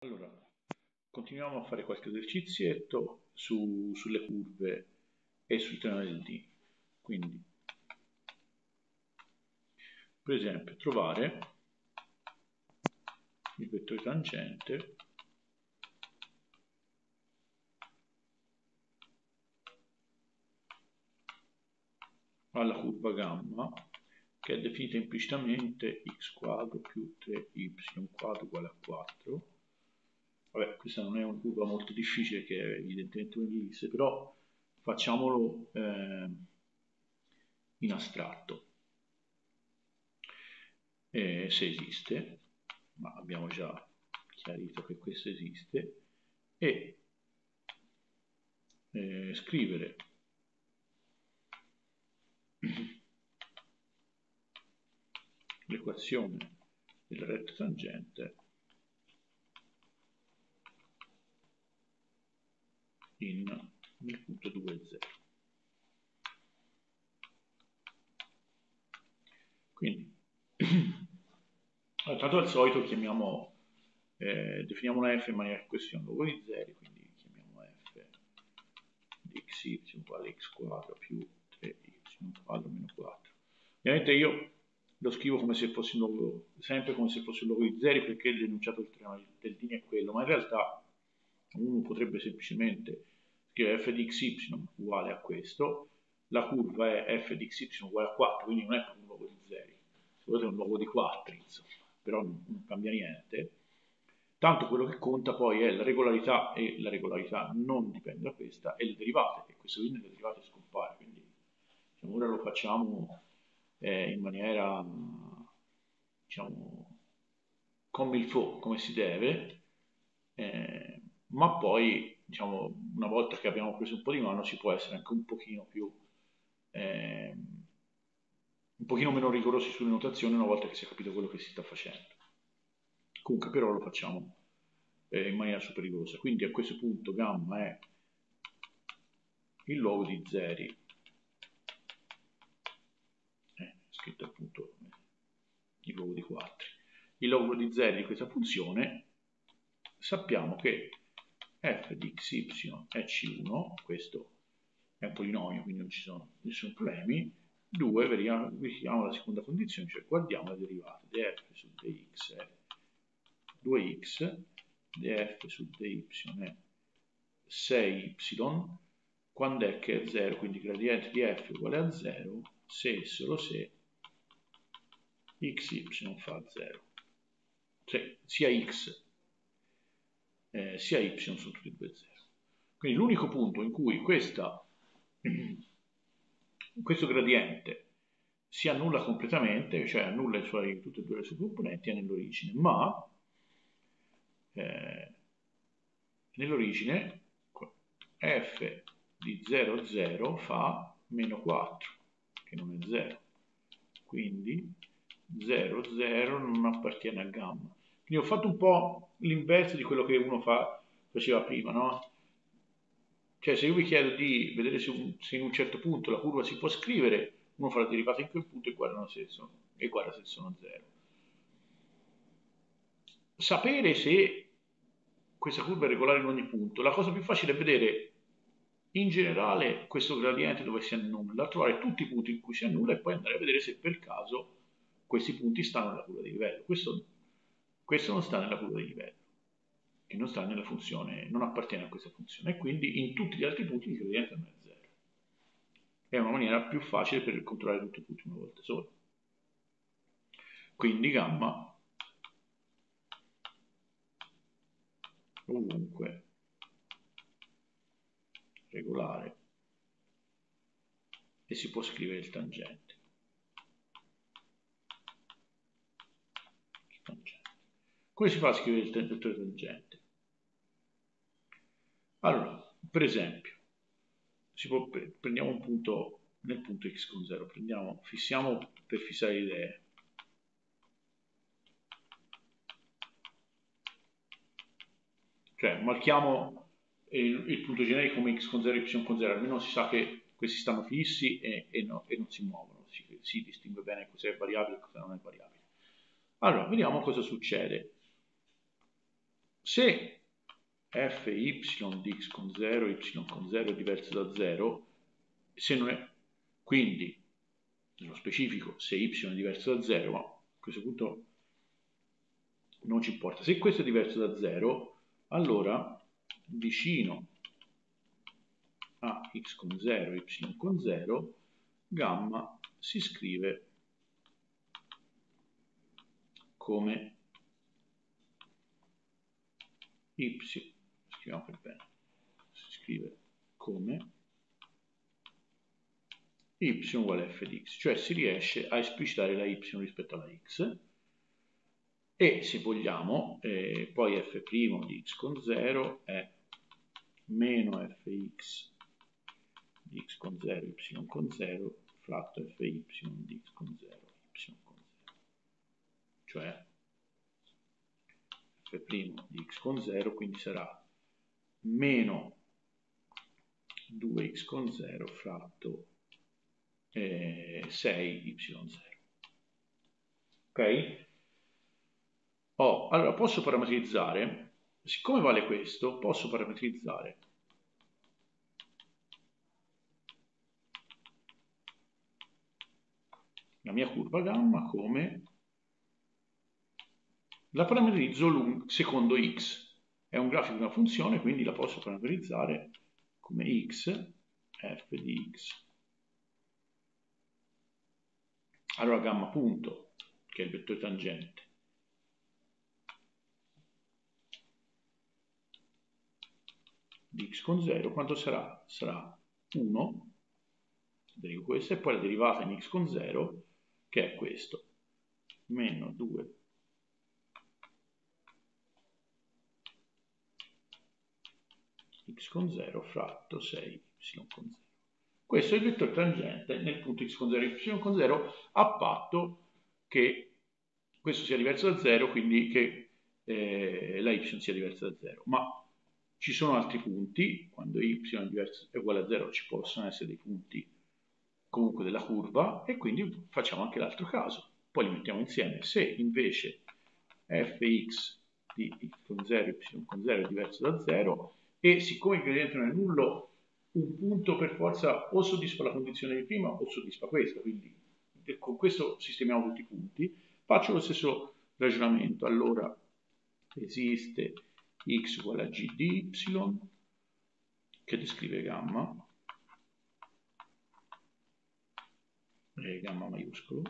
Allora, continuiamo a fare qualche esercizietto su, sulle curve e sul tema del D. Quindi, per esempio, trovare il vettore tangente alla curva gamma che è definita implicitamente x quadro più 3y quadro uguale a 4 vabbè questa non è una curva molto difficile che è evidentemente un'ellisse però facciamolo eh, in astratto. Eh, se esiste ma abbiamo già chiarito che questo esiste e eh, scrivere. L'equazione del retto tangente in, nel punto 2, 0. Quindi, tanto al solito chiamiamo, eh, definiamo una f in maniera che questo sia un luogo di 0, quindi chiamiamo f di xy uguale x quadro più 3y quadro meno 4. Ovviamente io lo scrivo come se fosse un luogo, sempre come se fosse un luogo di 0 perché l'enunciato del teorema del Dini è quello, ma in realtà uno potrebbe semplicemente scrivere f di xy uguale a questo, la curva è f di xy uguale a 4, quindi non è proprio un luogo di 0, se volete è un luogo di 4, insomma, però non, cambia niente. Tanto quello che conta poi è la regolarità e la regolarità non dipende da questa e le derivate, e questo quindi le derivate scompare, quindi diciamo, ora lo facciamo eh, in maniera, diciamo, come il fo, come si deve, eh, ma poi, diciamo, una volta che abbiamo preso un po' di mano, si può essere anche un pochino più, eh, un pochino meno rigorosi sulle notazioni una volta che si è capito quello che si sta facendo. Comunque, però lo facciamo eh, in maniera super rigorosa. Quindi a questo punto gamma è il luogo di zeri scritto appunto il logo di 4. Il logo di 0 di questa funzione sappiamo che f di xy è c1, questo è un polinomio quindi non ci sono nessun problemi, 2 verifichiamo la seconda condizione, cioè guardiamo le derivate, df su dx è 2x, df su dy è 6y, quando è che è 0, quindi gradiente di f uguale a 0, se e solo se xy fa 0. Cioè, sia x eh, sia y sono tutti e due 0. Quindi l'unico punto in cui questa, questo gradiente si annulla completamente, cioè annulla suoi, tutte e due le sue componenti, è nell'origine, ma eh, nell'origine f di 0, 0 fa meno 4, che non è 0. Quindi 0, 0 non appartiene a gamma. Quindi ho fatto un po' l'inverso di quello che uno fa, faceva prima, no? Cioè se io vi chiedo di vedere se, un, se, in un certo punto la curva si può scrivere, uno fa la derivata in quel punto e guarda se sono, e guarda se sono 0. Sapere se questa curva è regolare in ogni punto, la cosa più facile è vedere in generale questo gradiente dove si annulla, trovare tutti i punti in cui si annulla e poi andare a vedere se per caso questi punti stanno nella curva di livello. Questo, questo non sta nella curva di livello, che non sta nella funzione, non appartiene a questa funzione, e quindi in tutti gli altri punti non è zero. È una maniera più facile per controllare tutti i punti una volta sola. Quindi gamma ovunque regolare e si può scrivere il tangente. Come si fa a scrivere il vettore tangente? Allora, per esempio, può, prendiamo un punto nel punto x con 0, prendiamo, fissiamo per fissare le idee. Cioè, marchiamo il, il, punto generico come x con 0 e y con 0, almeno si sa che questi stanno fissi e, e, no, e non si muovono, si, si distingue bene cosa è variabile e cosa non è variabile. Allora, vediamo cosa succede se f y di x con 0, y con 0 è diverso da 0, se non è, quindi nello specifico se y è diverso da 0, ma a questo punto non ci importa. Se questo è diverso da 0, allora vicino a x con 0, y con 0, gamma si scrive come y, scriviamo per bene, si scrive come y uguale f di x, cioè si riesce a esplicitare la y rispetto alla x e se vogliamo eh, poi f' di x con 0 è meno fx di x con 0 y con 0 fratto fy di x con 0 y con 0 cioè f' di x con 0 quindi sarà meno 2x con 0 fratto eh, 6y0 ok? Oh, allora posso parametrizzare, siccome vale questo, posso parametrizzare. La mia curva gamma come la parametrizzo secondo x. È un grafico di una funzione, quindi la posso parametrizzare come x, f di x. Allora gamma punto, che è il vettore tangente, di x con 0, quanto sarà? Sarà 1, derivo questo, e poi la derivata in x con 0, che è questo, meno 2 con 0 fratto 6y con 0. Questo è il vettore tangente nel punto x con 0 e y con 0 a patto che questo sia diverso da 0, quindi che eh, la y sia diversa da 0. Ma ci sono altri punti, quando y è, diverso, è uguale a 0 ci possono essere dei punti comunque della curva e quindi facciamo anche l'altro caso. Poi li mettiamo insieme. Se invece fx di x con 0 y con 0 è diverso da 0 e siccome il gradiente non è nullo, un punto per forza o soddisfa la condizione di prima o soddisfa questa, quindi con questo sistemiamo tutti i punti. Faccio lo stesso ragionamento. Allora esiste x uguale a g di y che descrive gamma e gamma maiuscolo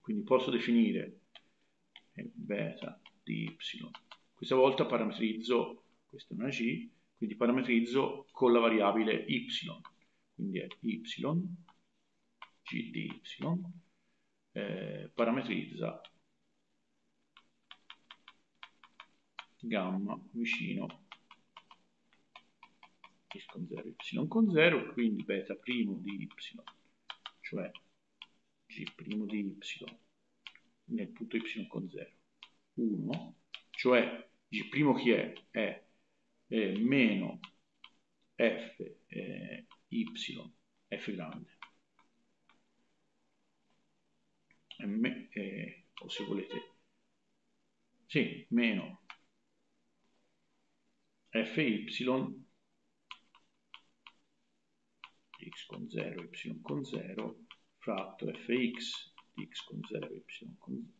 quindi posso definire beta di y questa volta parametrizzo questa è una g quindi parametrizzo con la variabile y quindi è y g di y eh, parametrizza gamma vicino x con 0, y con 0, quindi beta primo di y, cioè g primo di y nel punto y con 0, 1, cioè g primo chi è? È eh, meno f eh, y, f grande, M, eh, o se volete, sì, meno fy x con 0, y con 0 fratto fx di x con 0, y con 0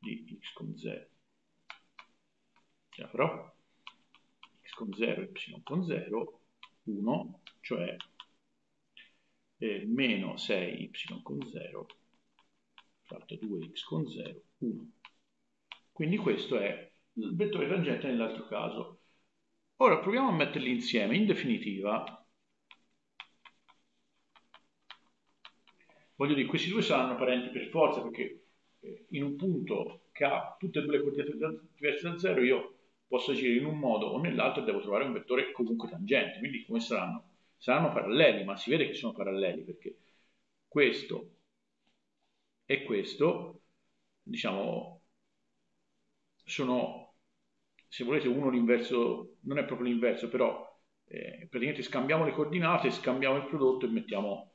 di x con 0 chiaro? x con 0, y con 0 1 cioè eh, meno 6y con 0 fratto 2x con 0 1 quindi questo è il vettore tangente nell'altro caso. Ora proviamo a metterli insieme. In definitiva, voglio dire, questi due saranno parenti per forza perché eh, in un punto che ha tutte e due le coordinate diverse da 0 io posso agire in un modo o nell'altro e devo trovare un vettore comunque tangente. Quindi come saranno? Saranno paralleli, ma si vede che sono paralleli perché questo e questo, diciamo, sono, se volete, uno l'inverso, non è proprio l'inverso, però eh, praticamente scambiamo le coordinate, scambiamo il prodotto e mettiamo,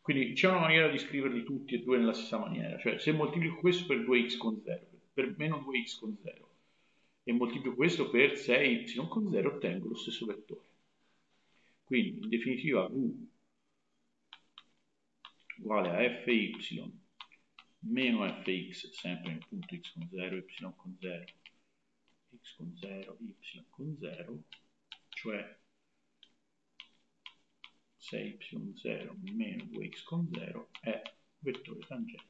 Quindi c'è una maniera di scriverli tutti e due nella stessa maniera, cioè se moltiplico questo per 2x con 0, per meno 2x con 0, e moltiplico questo per 6y con 0, ottengo lo stesso vettore. Quindi in definitiva v uguale a fy meno fx, sempre in punto x con 0, y con 0, x con 0, y con 0, cioè 6y0 meno 2x con 0 è vettore tangente.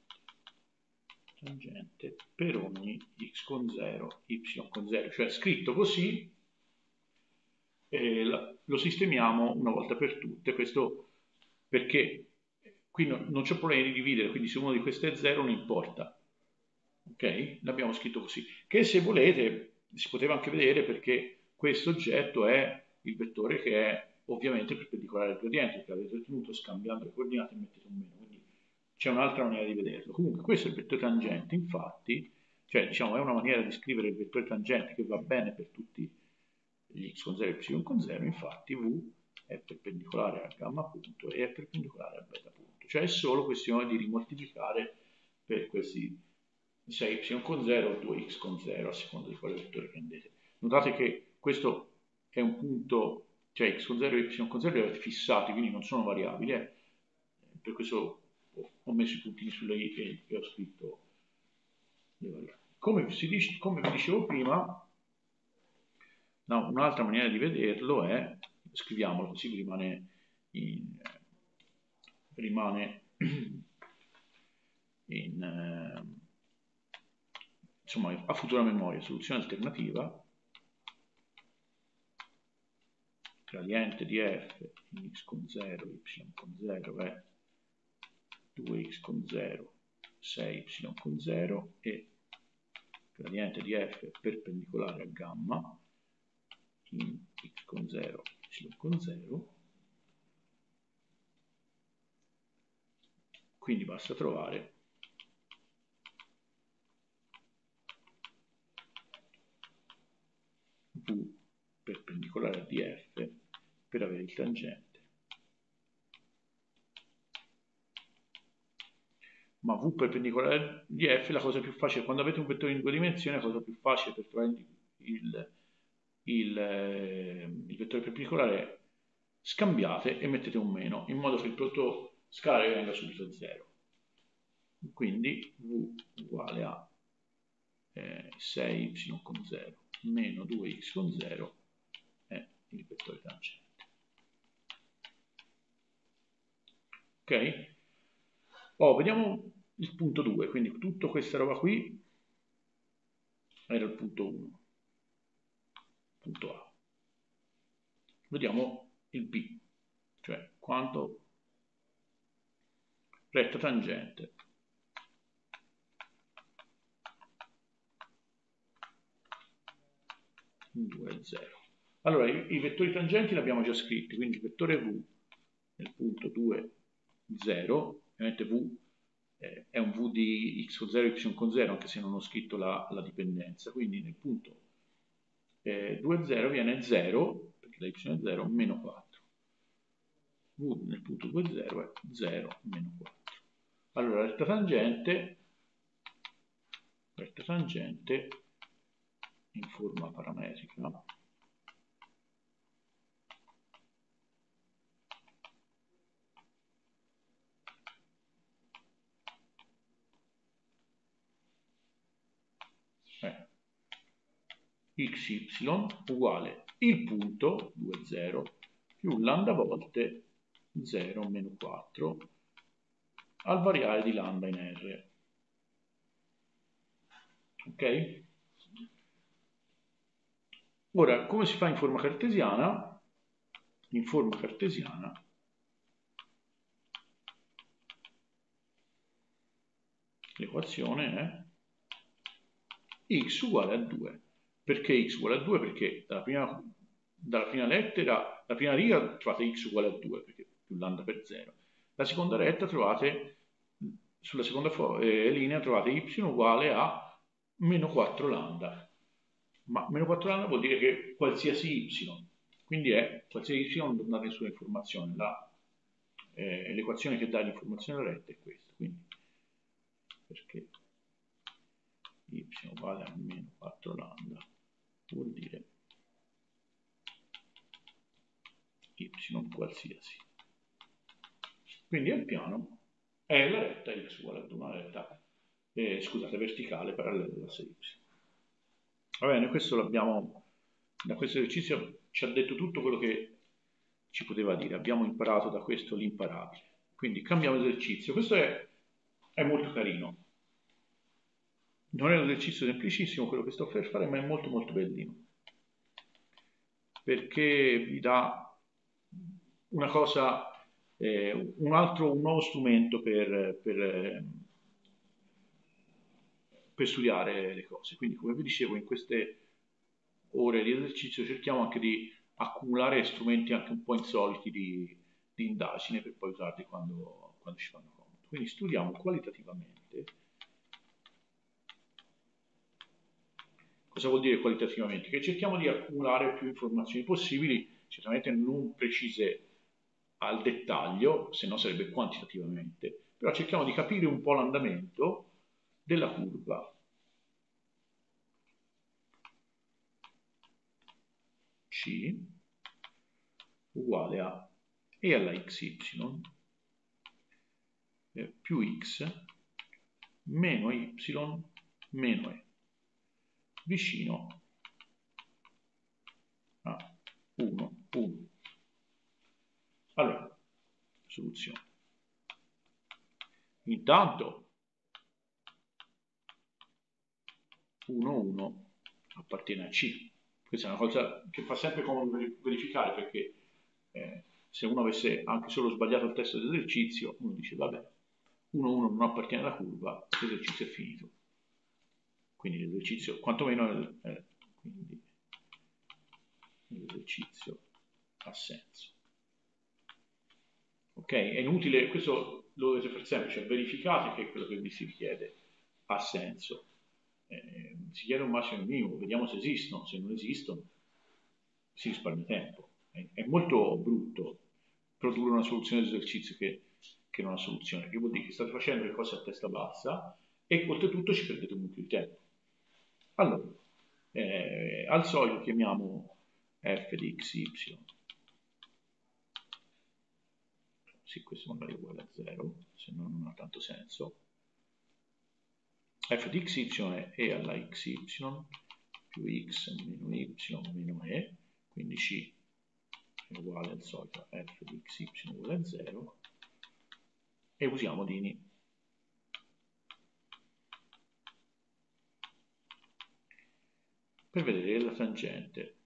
Tangente per ogni x con 0, y con 0, cioè scritto così eh, lo sistemiamo una volta per tutte, questo perché qui no, non c'è problema di dividere, quindi se uno di questi è 0 non importa. Ok? L'abbiamo scritto così. Che se volete si poteva anche vedere perché questo oggetto è il vettore che è ovviamente perpendicolare al gradiente, che avete ottenuto scambiando le coordinate e mettete un meno. C'è un'altra maniera di vederlo. Comunque questo è il vettore tangente, infatti, cioè diciamo è una maniera di scrivere il vettore tangente che va bene per tutti gli x con 0 e y con 0, infatti v è perpendicolare a gamma punto e è perpendicolare a beta punto. Cioè è solo questione di rimoltiplicare per questi 6y con 0 o 2x con 0 a seconda di quale vettore prendete. Notate che questo è un punto, cioè x con 0 e y con 0 li avete fissati, quindi non sono variabili, eh. per questo ho messo i puntini sulle i e ho scritto le variabili. Come, dice, come vi dicevo prima, no, un'altra maniera di vederlo è, scriviamolo così rimane, in, rimane in, eh, insomma, a futura memoria, soluzione alternativa, gradiente di f x con 0, y con 0 è 2x con 0, 6y con 0 e gradiente di f perpendicolare a gamma in x con 0, y con 0 quindi basta trovare v perpendicolare a df per avere il tangente. Ma v perpendicolare a df la cosa più facile, quando avete un vettore in due dimensioni, la cosa più facile per trovare il, il, il vettore perpendicolare è scambiate e mettete un meno, in modo che il prodotto scalare venga subito 0. Quindi v uguale a eh, 6y con 0 meno 2x con 0 è il vettore tangente. Ok? Oh, vediamo il punto 2, quindi tutta questa roba qui era il punto 1, punto A. Vediamo il B, cioè quanto retta tangente 2, 0. Allora, i, i, vettori tangenti li abbiamo già scritti, quindi il vettore v nel punto 2, 0, ovviamente v eh, è un v di x con 0 e y con 0, anche se non ho scritto la, la dipendenza, quindi nel punto eh, 2, 0 viene 0, perché la y è 0, meno 4. v nel punto 2, 0 è 0, meno 4. Allora, retta tangente, retta tangente in forma parametrica eh, xy uguale il punto 2 0 più lambda volte 0 meno 4 al variare di lambda in R. Ok? Ora, come si fa in forma cartesiana? In forma cartesiana l'equazione è x uguale a 2. Perché x uguale a 2? Perché dalla prima, dalla prima lettera, la prima riga trovate x uguale a 2, perché più lambda per 0. La seconda retta trovate, sulla seconda eh, linea trovate y uguale a meno 4 lambda ma meno 4 lambda vuol dire che qualsiasi y, quindi è qualsiasi y non dà nessuna informazione, eh, l'equazione che dà l'informazione retta è questa, quindi perché y uguale a meno 4 lambda vuol dire y qualsiasi. Quindi il piano è la retta x uguale ad una retta, eh, scusate, verticale parallela all'asse y. Va bene, questo l'abbiamo, da questo esercizio ci ha detto tutto quello che ci poteva dire, abbiamo imparato da questo l'imparabile. Quindi cambiamo esercizio, questo è, è molto carino. Non è un esercizio semplicissimo quello che sto per fare, ma è molto molto bellino. Perché vi dà una cosa, eh, un altro, un nuovo strumento per, per, per studiare le cose. Quindi, come vi dicevo, in queste ore di esercizio cerchiamo anche di accumulare strumenti anche un po' insoliti di, di indagine per poi usarli quando, quando ci fanno comodo. Quindi studiamo qualitativamente. Cosa vuol dire qualitativamente? Che cerchiamo di accumulare più informazioni possibili, certamente non precise al dettaglio, se no sarebbe quantitativamente, però cerchiamo di capire un po' l'andamento della curva C uguale a e alla xy eh, più x meno y meno e vicino a 1, 1. Allora, soluzione. Intanto 1, 1 appartiene a C. Questa è una cosa che fa sempre comodo verificare perché eh, se uno avesse anche solo sbagliato il testo dell'esercizio, uno dice vabbè, 1, 1 non appartiene alla curva, l'esercizio è finito. Quindi l'esercizio, quantomeno eh, l'esercizio ha senso. Ok? È inutile, questo lo dovete fare sempre, cioè verificate che quello che vi si richiede ha senso. Eh, si chiede un massimo e un minimo, vediamo se esistono, se non esistono si risparmia tempo. È, è molto brutto produrre una soluzione di esercizio che, che non ha soluzione, che vuol dire che state facendo le cose a testa bassa e oltretutto ci perdete un mucchio di tempo. Allora, eh, al solito chiamiamo f di xy sì, questo magari è uguale a 0, se no non ha tanto senso. f di xy è e alla xy più x meno y meno e, quindi c è uguale al solito f di xy uguale a 0, e usiamo Dini. Per vedere la tangente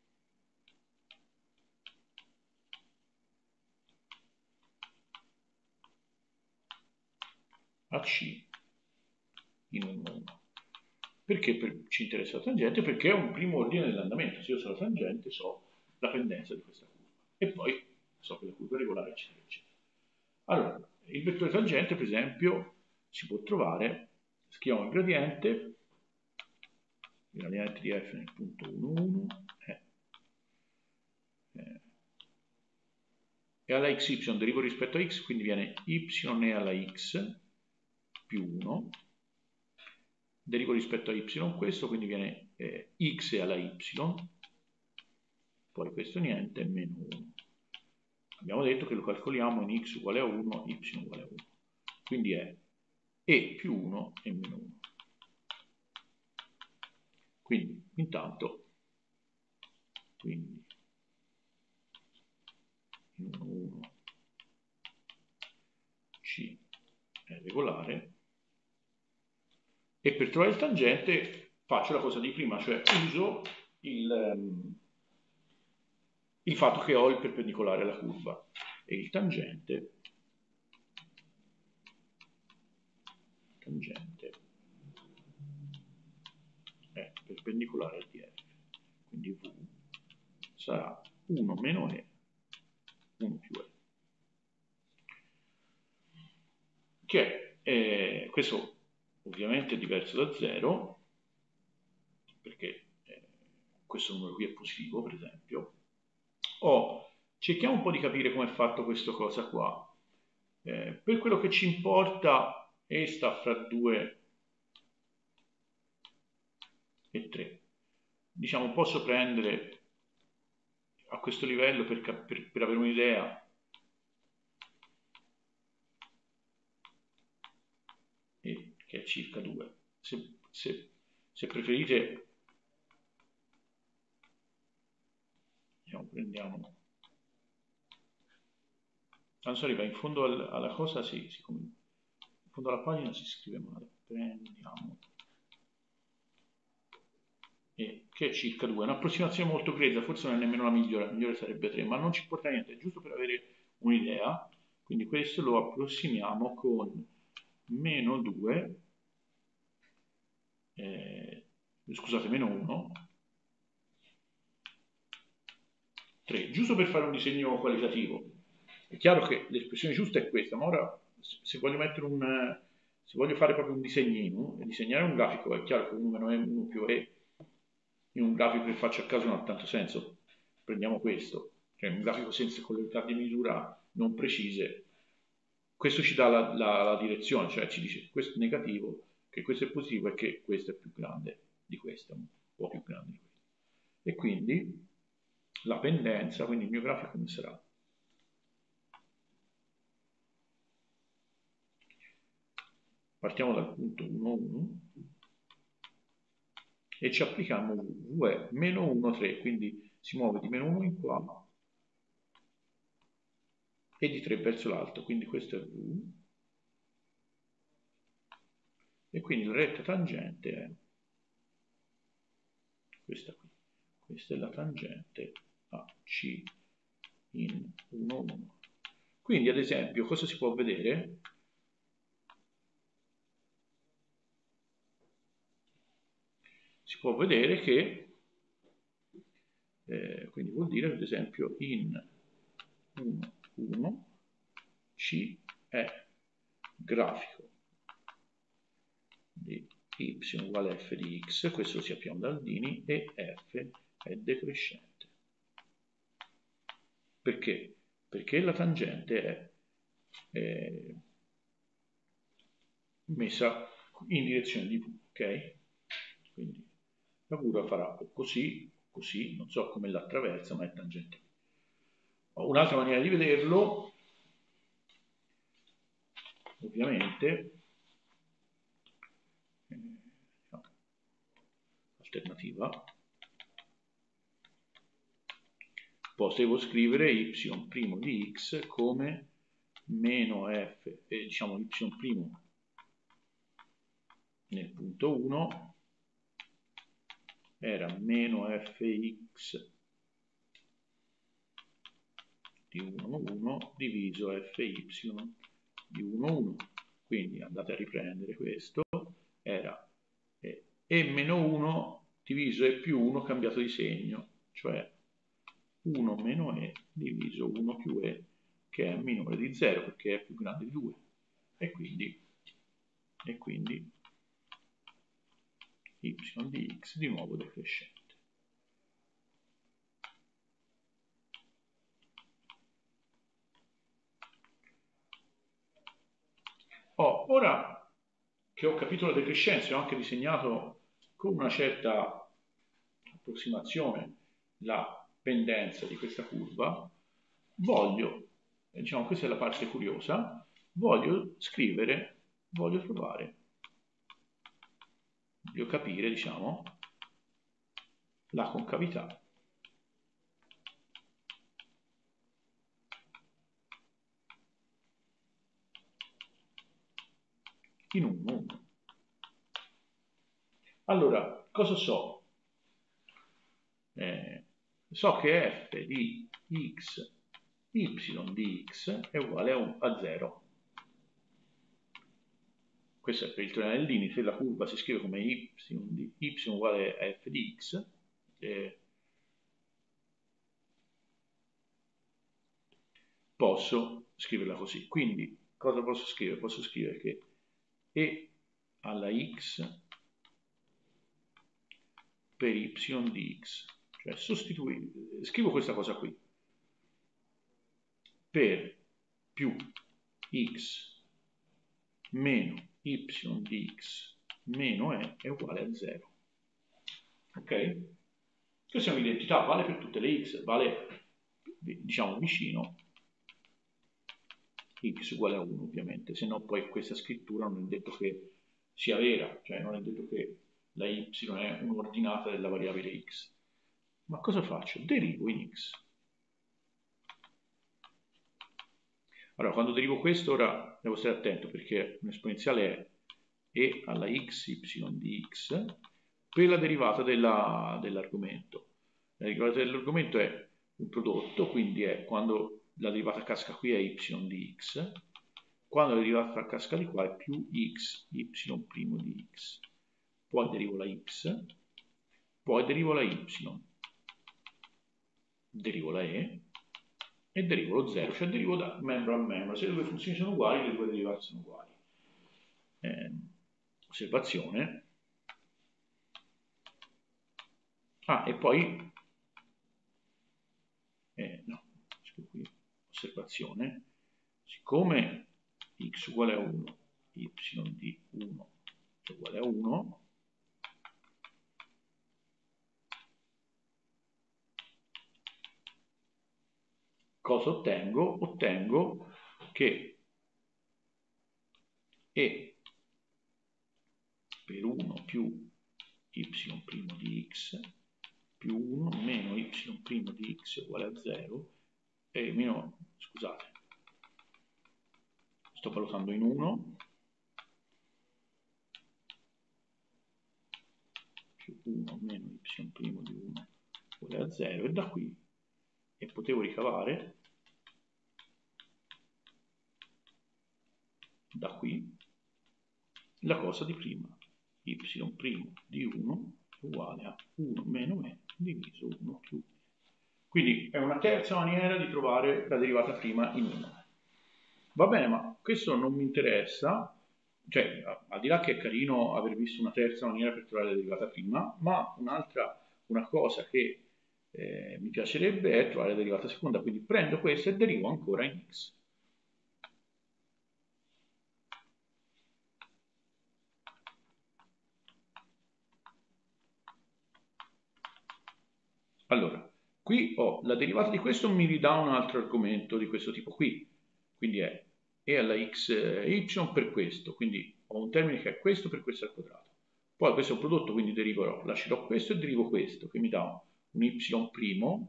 a C in 1, 1. Perché per, ci interessa la tangente? Perché è un primo ordine dell'andamento. Se io so la tangente, so la pendenza di questa curva. E poi so che la curva è regolare, eccetera, eccetera. Allora, il vettore tangente, per esempio, si può trovare, scriviamo il gradiente, gradiente di f nel punto 1, 1 è, è e alla xy derivo rispetto a x, quindi viene y e alla x più 1, derivo rispetto a y questo, quindi viene eh, x alla y, poi questo niente, meno 1. Abbiamo detto che lo calcoliamo in x uguale a 1, y uguale a 1. Quindi è e più 1 e meno 1. Quindi, intanto, quindi, 1, 1, c è regolare, e per trovare il tangente faccio la cosa di prima, cioè uso il, um, il fatto che ho il perpendicolare alla curva. E il tangente è perpendicolare al df, quindi v sarà 1 meno e 1 più e. Che eh, questo ovviamente è diverso da 0, perché eh, questo numero qui è positivo, per esempio. O cerchiamo un po' di capire come è fatto questa cosa qua. Eh, per quello che ci importa, E sta fra 2 e 3. Diciamo, posso prendere a questo livello per, per, per avere un'idea che è circa 2. Se, se, se preferite, diciamo, prendiamo, tanto arriva in fondo al, alla cosa, si, si, in fondo alla pagina si scrive male, prendiamo e che è circa 2, un'approssimazione molto grezza, forse non è nemmeno la migliore, la migliore sarebbe 3, ma non ci importa niente, è giusto per avere un'idea, quindi questo lo approssimiamo con meno 2 eh, scusate, meno 1, 3, giusto per fare un disegno qualitativo. È chiaro che l'espressione giusta è questa, ma ora se voglio un, se voglio fare proprio un disegnino e disegnare un grafico, è chiaro che 1 meno e 1 più e in un grafico che faccio a caso non ha tanto senso. Prendiamo questo, cioè un grafico senza con le unità di misura non precise. Questo ci dà la, la, la direzione, cioè ci dice questo è negativo, che questo è positivo e che questo è più grande di questo, un po' più grande di questo. E quindi la pendenza, quindi il mio grafico come sarà? Partiamo dal punto 1, 1 e ci applichiamo V meno 1, 3, quindi si muove di meno 1 in qua e di 3 verso l'alto, quindi questo è V e quindi la retta tangente è questa qui. Questa è la tangente AC in 1, 1. Quindi ad esempio cosa si può vedere? Può vedere che, eh, quindi vuol dire ad esempio in 1, 1 C è grafico di y uguale f di x, questo lo sappiamo da Aldini, e f è decrescente. Perché? Perché la tangente è, è messa in direzione di v, ok? Quindi la curva farà così, così, non so come l'attraversa, ma è tangente. Un'altra maniera di vederlo, ovviamente, alternativa potevo scrivere y' di x come meno f, eh, diciamo y' nel punto 1 era meno fx di 1, 1 diviso fy di 1, 1. Quindi andate a riprendere questo, era eh, e meno 1 diviso e più 1 cambiato di segno, cioè 1 meno e diviso 1 più e, che è minore di 0 perché è più grande di 2. E quindi, e quindi y di x di nuovo decrescente. Oh, ora che ho capito la decrescenza, ho anche disegnato con una certa approssimazione la pendenza di questa curva, voglio, diciamo questa è la parte curiosa, voglio scrivere, voglio trovare, voglio capire, diciamo, la concavità in 1, 1. Allora, cosa so? Eh, so che f di x, y di x è uguale a 0. Questo è per il teorema del limite, la curva si scrive come y, di, y uguale a f di x, eh, posso scriverla così. Quindi, cosa posso scrivere? Posso scrivere che e alla x per y di x. Cioè sostituire, scrivo questa cosa qui, per più x meno y di x meno e è uguale a 0. Ok? Questa è un'identità, vale per tutte le x, vale diciamo vicino x uguale a 1 ovviamente, se no poi questa scrittura non è detto che sia vera, cioè non è detto che la y è un'ordinata della variabile x. Ma cosa faccio? Derivo in x. Allora, quando derivo questo, ora devo stare attento perché un esponenziale è e alla x y di x per la derivata dell'argomento. Dell la derivata dell'argomento è un prodotto, quindi è quando la derivata casca qui è y di x, quando la derivata casca di qua è più x y' di x. Poi derivo la x, poi derivo la y, derivo la e e derivo lo 0, cioè derivo da membro a membro. Se le due funzioni sono uguali, le due derivate sono uguali. Eh, osservazione. Ah, e poi eh, no, qui, osservazione, siccome x uguale a 1, y di 1 è uguale a 1, cosa ottengo? Ottengo che E per 1 più y' di x più 1 meno y' di x uguale a 0 e meno, scusate, sto valutando in 1 più 1 meno y' di 1 uguale a 0 e da qui e potevo ricavare da qui. La cosa di prima y' di 1 uguale a 1 meno e diviso 1 più. Quindi è una terza maniera di trovare la derivata prima in 1 va bene ma questo non mi interessa. Cioè al di là che è carino aver visto una terza maniera per trovare la derivata prima ma un'altra una cosa che eh, mi piacerebbe trovare la derivata seconda, quindi prendo questa e derivo ancora in x. Allora, qui ho la derivata di questo mi ridà un altro argomento di questo tipo qui, quindi è e alla x y per questo, quindi ho un termine che è questo per questo al quadrato. Poi questo è un prodotto, quindi deriverò, lascerò questo e derivo questo, che mi dà y',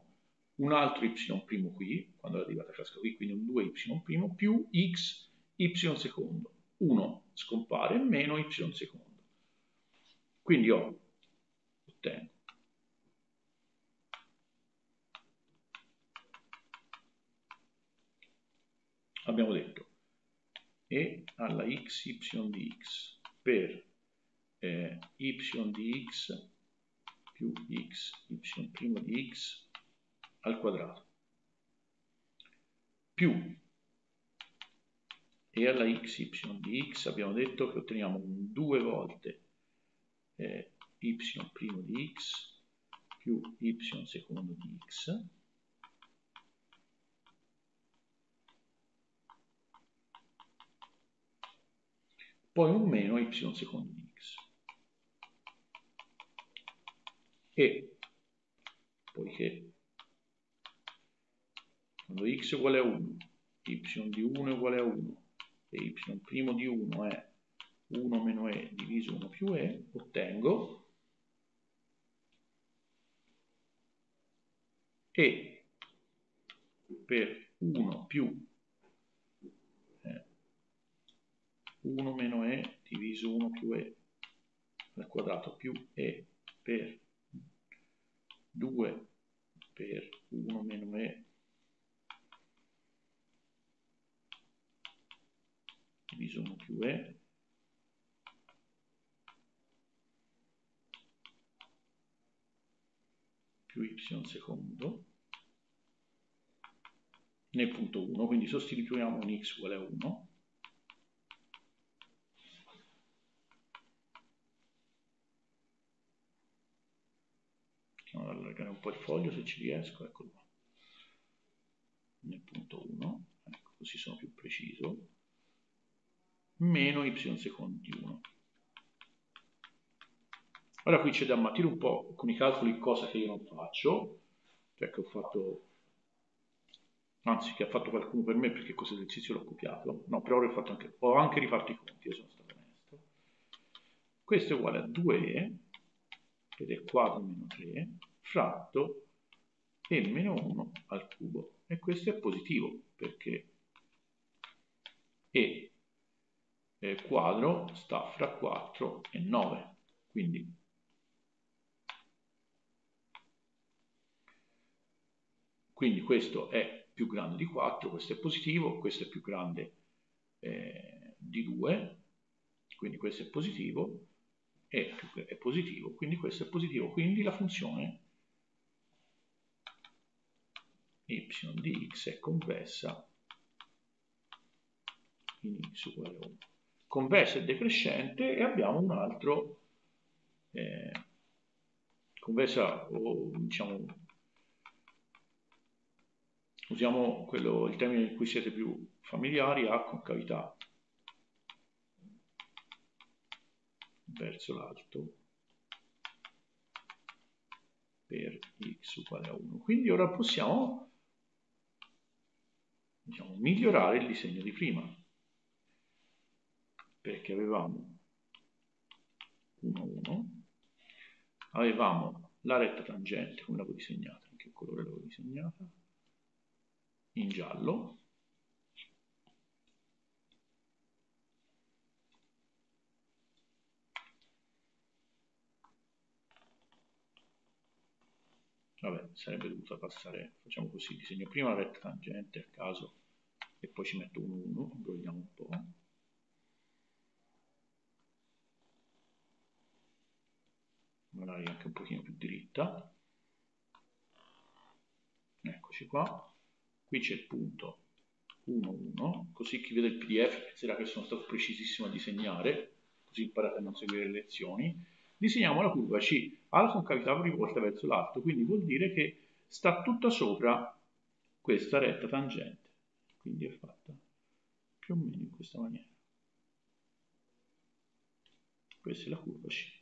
un altro y' qui, quando la derivata casca qui, quindi un 2y' più x y secondo. 1 scompare, meno y secondo. Quindi ho, ottengo abbiamo detto e alla x y di x per eh, y di x più x y' di x al quadrato più e alla x y di x abbiamo detto che otteniamo due volte eh, y' di x più y secondo di x poi un meno y secondo di x e poiché quando x è uguale a 1, y di 1 è uguale a 1 e y' di 1 è 1 meno e diviso 1 più e, ottengo e per 1 più eh, 1 meno e diviso 1 più e al quadrato più e per 2 per 1 meno e. Diviso 1 più e. Più y secondo. Nel punto 1, quindi sostituiamo un x uguale a 1 allargare un po' il foglio se ci riesco, eccolo qua. Nel punto 1, ecco, così sono più preciso. meno y secondi di 1. Ora qui c'è da ammattire un po' con i calcoli cosa che io non faccio, cioè che ho fatto, anzi che ha fatto qualcuno per me perché questo esercizio l'ho copiato, no, però ho, anche, ho anche rifatto i conti, sono stato onesto. Questo è uguale a 2e, ed è quadro meno 3, fratto e meno 1 al cubo. E questo è positivo perché e quadro sta fra 4 e 9, quindi Quindi questo è più grande di 4, questo è positivo, questo è più grande eh, di 2, quindi questo è positivo, e è positivo, quindi questo è positivo. Quindi la funzione y di x è convessa in x uguale a 1. Convessa e decrescente e abbiamo un altro eh, convessa o diciamo usiamo quello, il termine in cui siete più familiari, a concavità verso l'alto per x uguale a 1. Quindi ora possiamo diciamo, migliorare il disegno di prima, perché avevamo 1, 1, avevamo la retta tangente, come l'avevo disegnata, in che colore l'avevo disegnata? in giallo vabbè sarebbe dovuta passare facciamo così disegno prima la retta tangente a caso e poi ci metto 1 1 imbrogliamo un po' magari anche un pochino più dritta. Eccoci qua. Qui c'è il punto. 1, 1, così chi vede il pdf penserà che sono stato precisissimo a disegnare, così imparate a non seguire le lezioni, disegniamo la curva C alla concavità rivolta verso l'alto, quindi vuol dire che sta tutta sopra questa retta tangente, quindi è fatta più o meno in questa maniera. Questa è la curva C.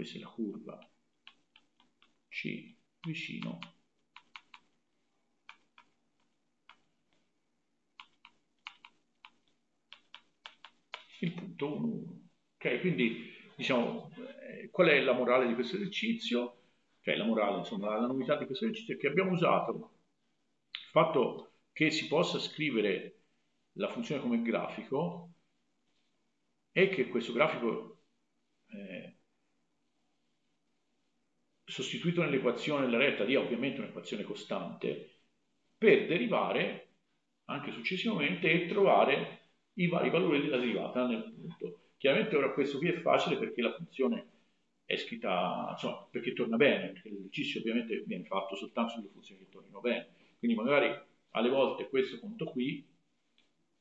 questa è la curva C vicino il punto 1, 1. Ok, quindi diciamo eh, qual è la morale di questo esercizio? Cioè la morale, insomma, la novità di questo esercizio è che abbiamo usato il fatto che si possa scrivere la funzione come grafico e che questo grafico eh, sostituito nell'equazione della retta dia ovviamente un'equazione costante per derivare anche successivamente e trovare i vari valori della derivata nel punto. Chiaramente ora questo qui è facile perché la funzione è scritta, insomma, perché torna bene, perché l'esercizio ovviamente viene fatto soltanto sulle funzioni che tornino bene. Quindi magari alle volte questo punto qui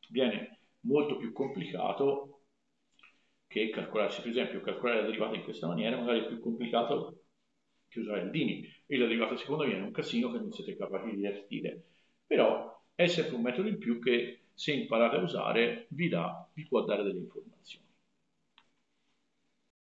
viene molto più complicato che calcolarsi, per esempio, calcolare la derivata in questa maniera, magari è più complicato che usare il DINI e la derivata seconda viene un casino che non siete capaci di gestire. Però è sempre un metodo in più che se imparate a usare vi, dà, vi può dare delle informazioni.